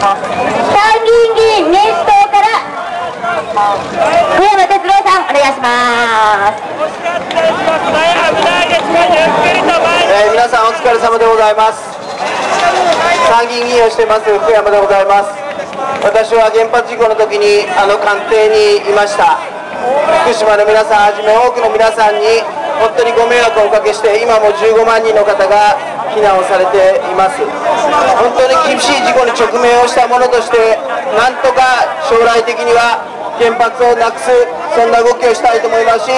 参議院議員民主党から小山哲郎さんお願いします。えー皆さんお疲れ様でございます。参議院議員をしています福山でございます。私は原発事故の時にあの官邸にいました。福島の皆さんはじめ多くの皆さんに本当にご迷惑をおかけして今も15万人の方が避難をされています。本当にしい事故に直面をしたものとしてなんとか将来的には原発をなくすそんな動きをしたいと思いますし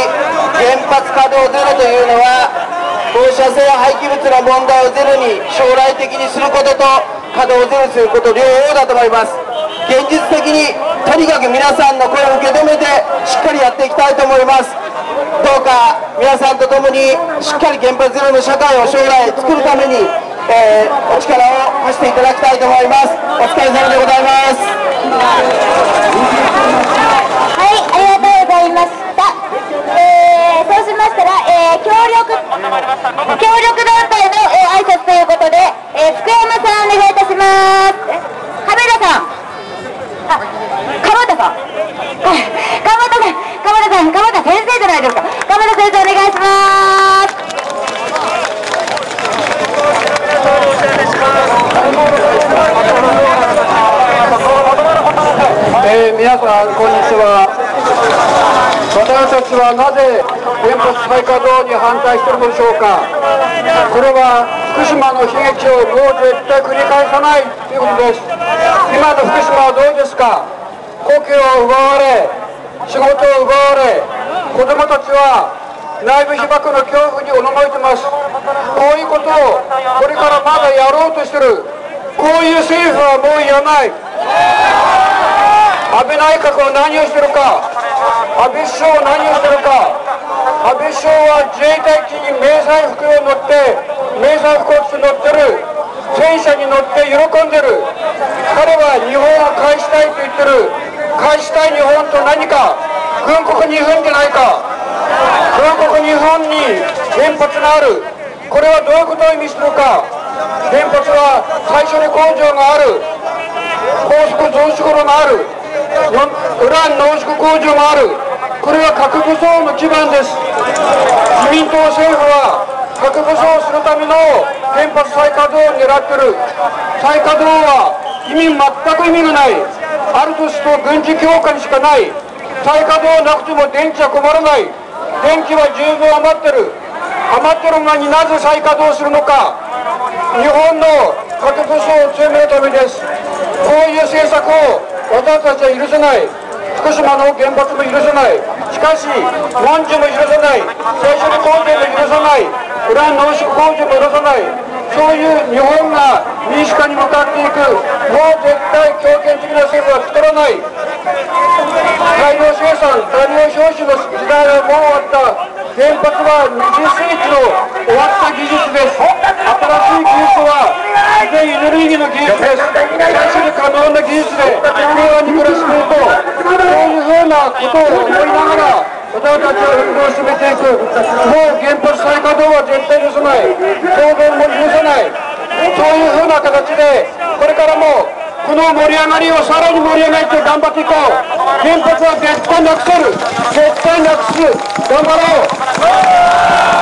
原発稼働ゼロというのは放射性廃棄物の問題をゼロに将来的にすることと稼働ゼロすること両方だと思います。現実的にとにかく皆さんの声を受け止めてしっかりやっていきたいと思います。どうか皆さんと共にしっかり原発ゼロの社会を将来作るために、えーお力を貸していただきたいと思いますお疲れ様でございますはい、ありがとうございました。えー、そうしましたら、えー、協力、協力団体の、えー、挨拶ということで、えー、福山さんお願いいたします。亀田さん。あ、鎌田さん。鎌田さん、鎌田さん、鎌田先生じゃないですか。鎌田先生お願いします。えー皆さんこんにちは。私たちはなぜ原発再稼働に反対しているのでしょうか。これは福島の悲劇をもう絶対繰り返さないということです。今の福島はどうですか。故郷を奪われ仕事を奪われ子供たちは内部被爆の恐怖におののいてます。こういうことをこれからまだやろうとしてる。こういう政府はもういらない。内閣は何をしてるか安倍首相は何をしてるか安倍首相は自衛隊機に迷彩服を乗って迷彩服を着て乗ってる戦車に乗って喜んでる。彼は日本を返したいと言ってる。返したい日本と何か軍国日本じゃないか。軍国日本に原発がある。これはどういうことを意味するか。原発は最初に工場がある。高速増殖炉がある。ウラン濃縮工場がある。これは核武装の基盤です。自民党政府は核武装するための原発再稼働を狙ってる。再稼働は意味全く意味がない。あるとすると軍事強化にしかない。再稼働なくても電気は困らない。電気は十分余ってる。余ってるのになぜ再稼働するのか。日本の核武装を強めるためです。こういう政策を私たちは許せない。福島の原発も許せない。しかし文殊も許せない。最初の工場も許さない。ウラン濃縮工場も許さない。そういう日本が民主化に向かっていく。もう絶対強権的な政府は作らない。大量生産大量消費の時代はもう終わった。原発は20世紀の終わった技術です。新しい技術は自然エネルギーの技術です再処理可能な技術で平和に暮らしていこう。そういうふうなことを思いながら私たちは運動を進めていく。もう原発再稼働は絶対許さない。当然も許さない。そういうふうな形でこれからもこの盛り上がりをさらに盛り上げて頑張っていこう。原発は絶対なくせる。絶対なくす。頑張ろう。